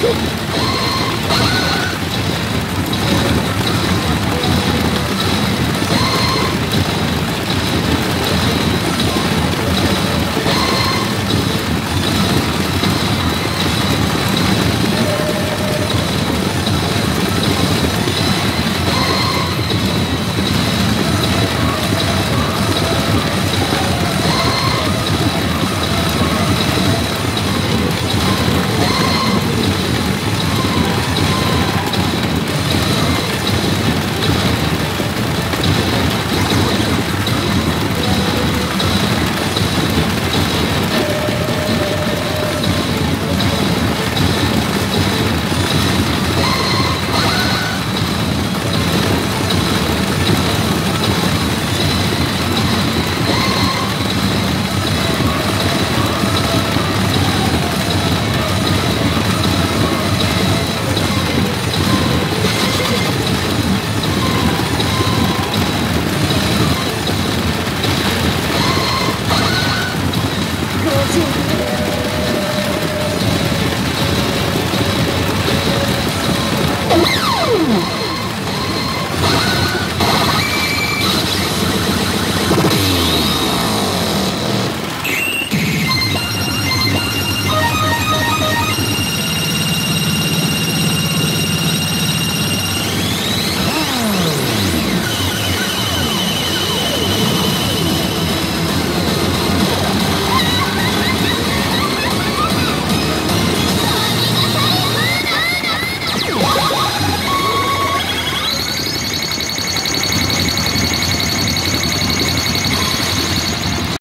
Tchau, tchau.